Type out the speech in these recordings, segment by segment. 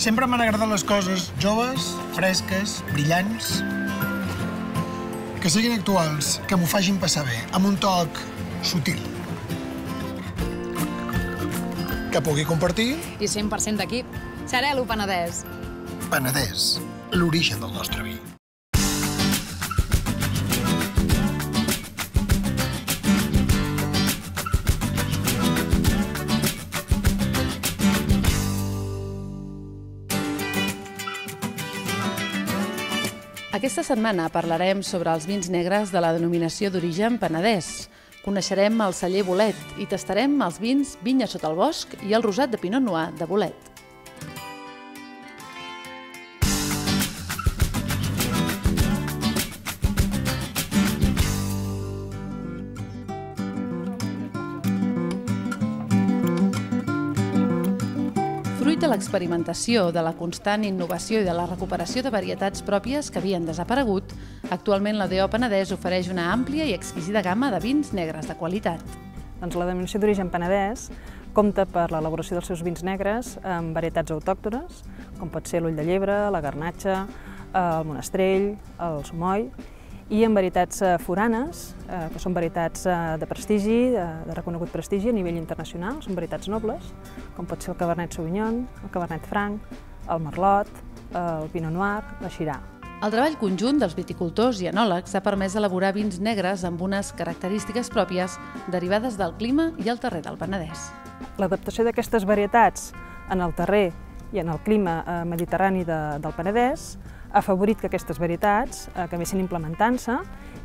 Sempre m'han agradat les coses joves, fresques, brillants, que siguin actuals, que m'ho facin passar bé, amb un toc sutil. Que pugui compartir I 100% d'equip. Xarel·lo Penedès. Penedès, l'origen del nostre vi. Aquesta setmana parlarem sobre els vins negres de la denominació d'origen penedès. Coneixerem el celler Bolet i tastarem els vins Vinya sota el bosc i el rosat de Pinot Noir de Bolet. L'experimentació, de la constant innovació i de la recuperació de varietats pròpies que havien desaparegut, actualment la DO Penedès ofereix una àmplia i exquisida gamma de vins negres de qualitat. Doncs la denominació d'origen penedès compta per l'elaboració dels seus vins negres amb varietats autòctones, com pot ser l'ull de llebre, la garnatxa, el monestrell, el sumoll, i amb varietats eh, foranes, eh, que són varietats eh, de prestigi, de, reconegut prestigi a nivell internacional, són varietats nobles, com pot ser el Cabernet Sauvignon, el Cabernet Franc, el Merlot, el Pinot Noir, la Xirà. El treball conjunt dels viticultors i enòlegs ha permès elaborar vins negres amb unes característiques pròpies derivades del clima i el terrer del Penedès. L'adaptació d'aquestes varietats en el terrer i en el clima mediterrani de, del Penedès ha afavorit que aquestes varietats eh, acabessin implementant-se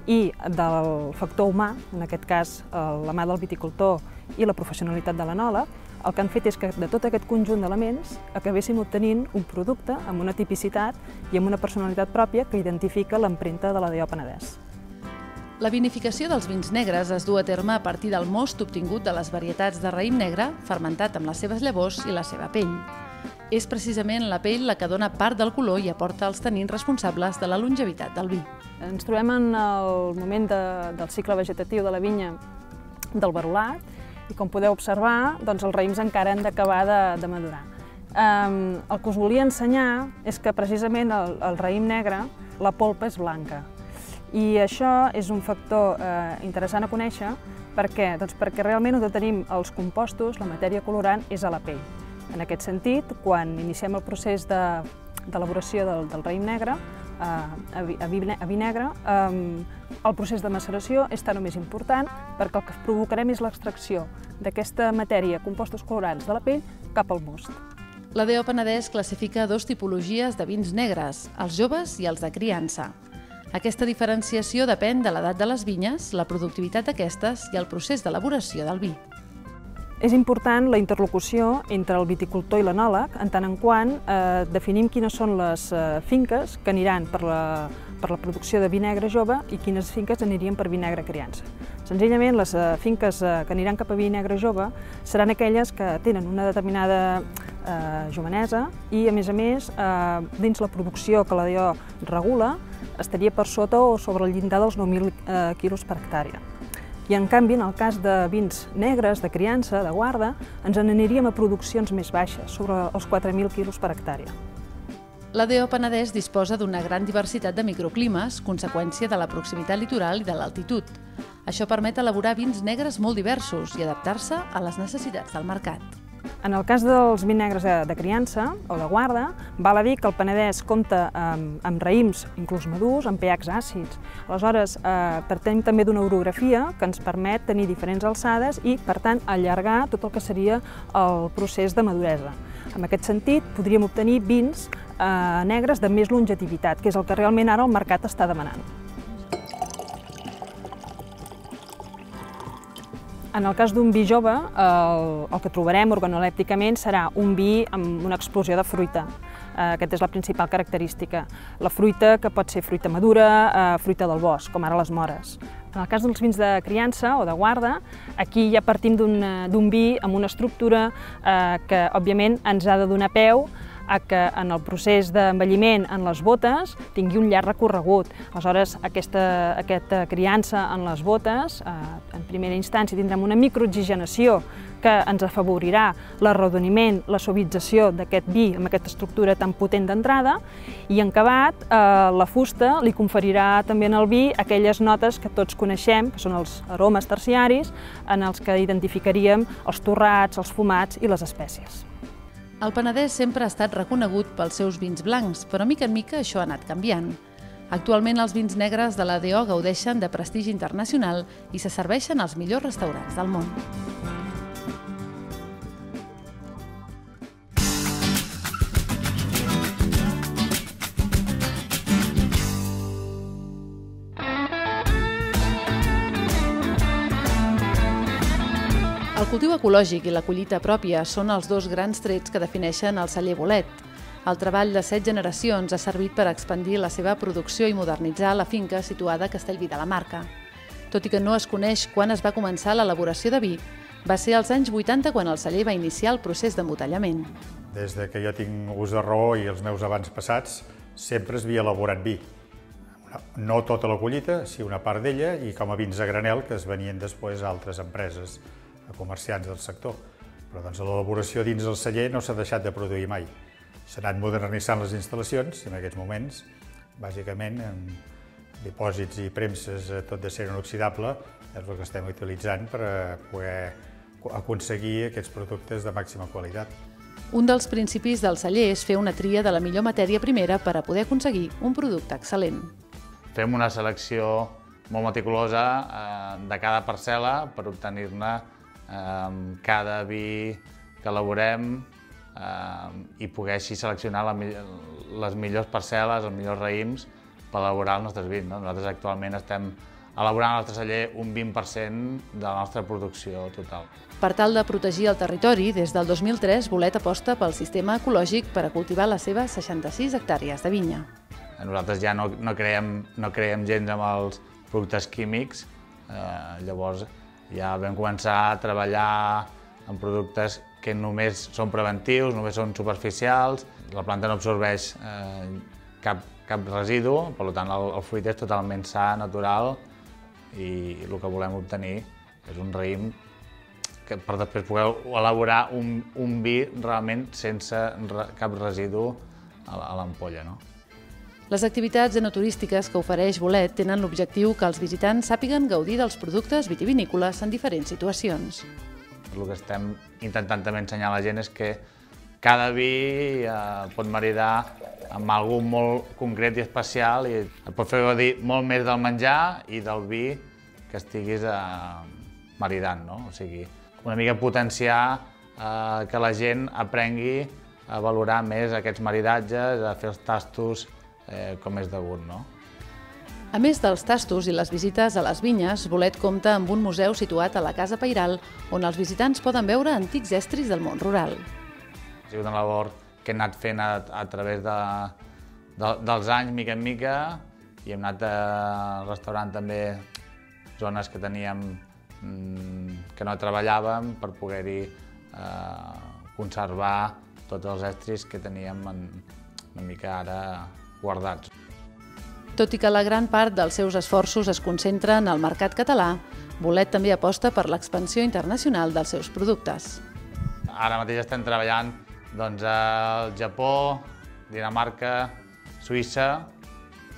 i del factor humà, en aquest cas la mà del viticultor i la professionalitat de l'enòleg, el que han fet és que de tot aquest conjunt d'elements acabéssim obtenint un producte amb una tipicitat i amb una personalitat pròpia que identifica l'empremta de la DO Penedès. La vinificació dels vins negres es du a terme a partir del most obtingut de les varietats de raïm negre, fermentat amb les seves llavors i la seva pell. És precisament la pell la que dona part del color i aporta els tanins responsables de la longevitat del vi. Ens trobem en el moment de, del cicle vegetatiu de la vinya del barolat i com podeu observar, doncs els raïms encara han d'acabar de, de madurar. Um, el que us volia ensenyar és que precisament el, el raïm negre, la polpa és blanca. I això és un factor eh, interessant a conèixer perquè, doncs perquè realment on tenim els compostos, la matèria colorant, és a la pell. En aquest sentit, quan iniciem el procés d'elaboració de, del, del raïm negre, eh, a, vi, a, vi, negre, eh, el procés de maceració és tan o més important perquè el que provocarem és l'extracció d'aquesta matèria, compostos colorants de la pell, cap al most. La DO Penedès classifica dos tipologies de vins negres, els joves i els de criança. Aquesta diferenciació depèn de l'edat de les vinyes, la productivitat d'aquestes i el procés d'elaboració del vi. És important la interlocució entre el viticultor i l'enòleg, en tant en quant eh, definim quines són les eh, finques que aniran per la, per la producció de vi negre jove i quines finques anirien per vi negre criança. Senzillament, les eh, finques eh, que aniran cap a vi negre jove seran aquelles que tenen una determinada eh, jovenesa i, a més a més, eh, dins la producció que la DO regula, estaria per sota o sobre el llindar dels 9.000 eh, quilos per hectàrea. I en canvi, en el cas de vins negres, de criança, de guarda, ens n'aniríem a produccions més baixes, sobre els 4.000 quilos per hectàrea. La DO Penedès disposa d'una gran diversitat de microclimes, conseqüència de la proximitat litoral i de l'altitud. Això permet elaborar vins negres molt diversos i adaptar-se a les necessitats del mercat. En el cas dels vins de, de criança o de guarda, val a dir que el Penedès compta amb, amb raïms, inclús madurs, amb pHs àcids. Aleshores, eh, partim també d'una orografia que ens permet tenir diferents alçades i, per tant, allargar tot el que seria el procés de maduresa. En aquest sentit, podríem obtenir vins eh, negres de més longetivitat, que és el que realment ara el mercat està demanant. En el cas d'un vi jove, el, el que trobarem organolèpticament serà un vi amb una explosió de fruita. Eh, aquesta és la principal característica. La fruita, que pot ser fruita madura, eh, fruita del bosc, com ara les mores. En el cas dels vins de criança o de guarda, aquí ja partim d'un vi amb una estructura eh, que, òbviament, ens ha de donar peu a que en el procés d'envelliment en les botes tingui un llarg recorregut. Aleshores, aquesta, aquesta criança en les botes, eh, en primera instància tindrem una microoxigenació que ens afavorirà l'arrodoniment, la suavització d'aquest vi amb aquesta estructura tan potent d'entrada i en acabat eh, la fusta li conferirà també en el vi aquelles notes que tots coneixem, que són els aromes terciaris, en els que identificaríem els torrats, els fumats i les espècies. El Penedès sempre ha estat reconegut pels seus vins blancs, però mica en mica això ha anat canviant. Actualment els vins negres de la DO gaudeixen de prestigi internacional i se serveixen als millors restaurants del món. El cultiu ecològic i la collita pròpia són els dos grans trets que defineixen el celler Bolet. El treball de set generacions ha servit per expandir la seva producció i modernitzar la finca situada a Castellví de la Marca. Tot i que no es coneix quan es va començar l'elaboració de vi, va ser als anys 80 quan el celler va iniciar el procés d'embotellament. Des de que jo tinc ús de raó i els meus abans passats, sempre es havia elaborat vi. No tota la collita, sí una part d'ella, i com a vins a granel que es venien després a altres empreses a comerciants del sector. Però doncs, l'elaboració dins del celler no s'ha deixat de produir mai. S'ha anat modernitzant les instal·lacions i en aquests moments, bàsicament, amb dipòsits i premses eh, tot de ser inoxidable, és el que estem utilitzant per poder aconseguir aquests productes de màxima qualitat. Un dels principis del celler és fer una tria de la millor matèria primera per a poder aconseguir un producte excel·lent. Fem una selecció molt meticulosa eh, de cada parcel·la per obtenir-ne eh, cada vi que elaborem eh, i poder així seleccionar la, les millors parcel·les, els millors raïms per elaborar els nostres vins. No? Nosaltres actualment estem elaborant al nostre celler un 20% de la nostra producció total. Per tal de protegir el territori, des del 2003 Bolet aposta pel sistema ecològic per a cultivar les seves 66 hectàrees de vinya. Nosaltres ja no, no, creem, no creem gens amb els productes químics, eh, llavors ja vam començar a treballar en productes que només són preventius, només són superficials, la planta no absorbeix eh, cap, cap residu, per tant el, el fruit és totalment sa, natural i el que volem obtenir és un raïm que per després poder elaborar un, un vi realment sense cap residu a l'ampolla. No? Les activitats enoturístiques que ofereix Bolet tenen l'objectiu que els visitants sàpiguen gaudir dels productes vitivinícoles en diferents situacions. El que estem intentant també ensenyar a la gent és que cada vi eh, pot maridar amb algú molt concret i especial i et pot fer gaudir molt més del menjar i del vi que estiguis eh, maridant. No? O sigui, una mica potenciar eh, que la gent aprengui a valorar més aquests maridatges, a fer els tastos eh, com és degut. No? A més dels tastos i les visites a les vinyes, Bolet compta amb un museu situat a la Casa Pairal, on els visitants poden veure antics estris del món rural. Ha sigut una labor que hem anat fent a, a través de, de, dels anys, mica en mica, i hem anat eh, restaurant també zones que teníem mm, que no treballàvem per poder-hi eh, conservar tots els estris que teníem en, una mica ara guardats. Tot i que la gran part dels seus esforços es concentren al mercat català, Bolet també aposta per l'expansió internacional dels seus productes. Ara mateix estem treballant doncs, al Japó, Dinamarca, Suïssa,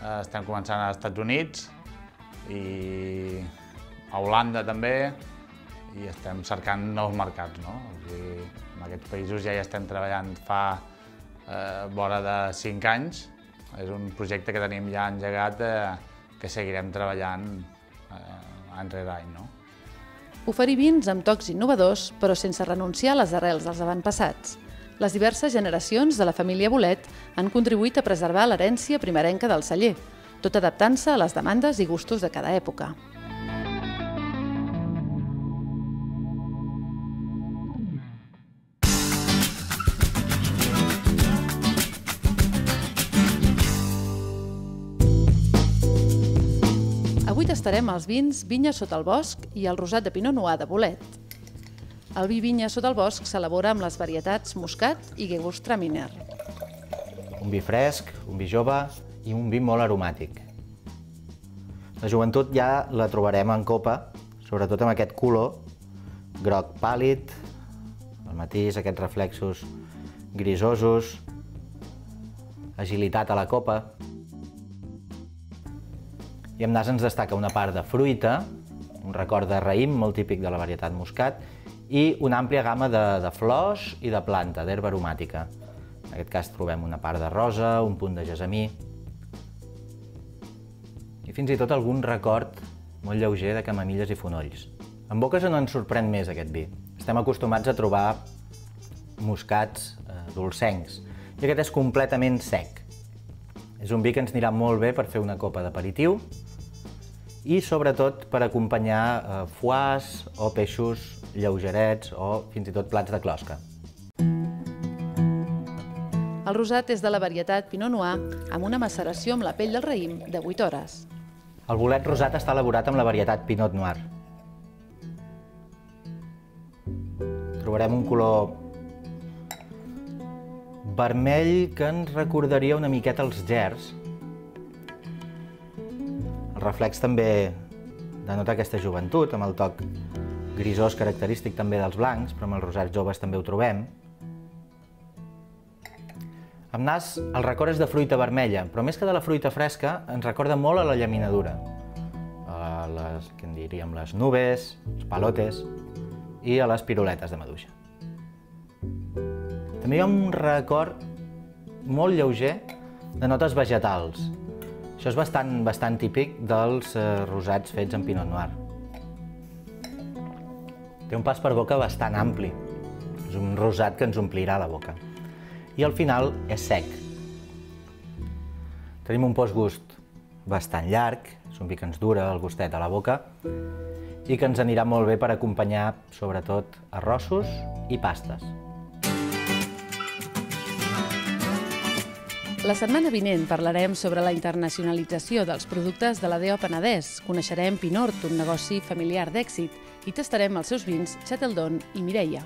eh, estem començant als Estats Units i a Holanda també i estem cercant nous mercats. No? O sigui, en aquests països ja hi estem treballant fa eh, vora de 5 anys és un projecte que tenim ja engegat eh, que seguirem treballant eh, any rere any. No? Oferir vins amb tocs innovadors, però sense renunciar a les arrels dels avantpassats. Les diverses generacions de la família Bolet han contribuït a preservar l'herència primerenca del celler, tot adaptant-se a les demandes i gustos de cada època. Avui tastarem els vins Vinya sota el bosc i el rosat de Pinot Noir de Bolet. El vi Vinya sota el bosc s'elabora amb les varietats Muscat i Gewürztraminer. un vi fresc, un vi jove i un vi molt aromàtic. La joventut ja la trobarem en copa, sobretot amb aquest color groc pàl·lid, el matís, aquests reflexos grisosos, agilitat a la copa. I amb nas ens destaca una part de fruita, un record de raïm molt típic de la varietat moscat, i una àmplia gamma de, de flors i de planta, d'herba aromàtica. En aquest cas trobem una part de rosa, un punt de gesamí, i fins i tot algun record molt lleuger de camamilles i fonolls. En boca no ens sorprèn més aquest vi. Estem acostumats a trobar moscats eh, dolcencs, i aquest és completament sec. És un vi que ens anirà molt bé per fer una copa d'aperitiu i sobretot per acompanyar eh, foies o peixos lleugerets o fins i tot plats de closca. El rosat és de la varietat Pinot Noir amb una maceració amb la pell del raïm de 8 hores. El bolet rosat està elaborat amb la varietat Pinot Noir. Trobarem un color vermell que ens recordaria una miqueta els gers. El reflex també denota aquesta joventut, amb el toc grisós característic també dels blancs, però amb els rosats joves també ho trobem. Amb nas, el record és de fruita vermella, però més que de la fruita fresca, ens recorda molt a la llaminadura. A les, que en diríem, les nubes, els palotes i a les piruletes de maduixa. També hi ha un record molt lleuger de notes vegetals. Això és bastant, bastant típic dels eh, rosats fets en Pinot Noir. Té un pas per boca bastant ampli. És un rosat que ens omplirà la boca. I al final és sec. Tenim un postgust bastant llarg, és un vi que ens dura el gustet a la boca i que ens anirà molt bé per acompanyar, sobretot, arrossos i pastes. La setmana vinent parlarem sobre la internacionalització dels productes de la DO Penedès, coneixerem Pinort, un negoci familiar d'èxit, i tastarem els seus vins Chateldon i Mireia.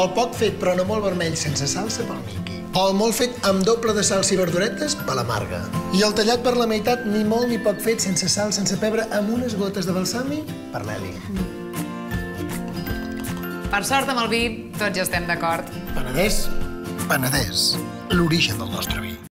El poc fet però no molt vermell sense salsa pel Miqui. El molt fet amb doble de salsa i verduretes per la Marga. I el tallat per la meitat ni molt ni poc fet sense sal, sense pebre, amb unes gotes de balsami per l'Eli. Per sort amb el vi, tots ja estem d'acord. Penedès, Penedès, l'origen del nostre vi.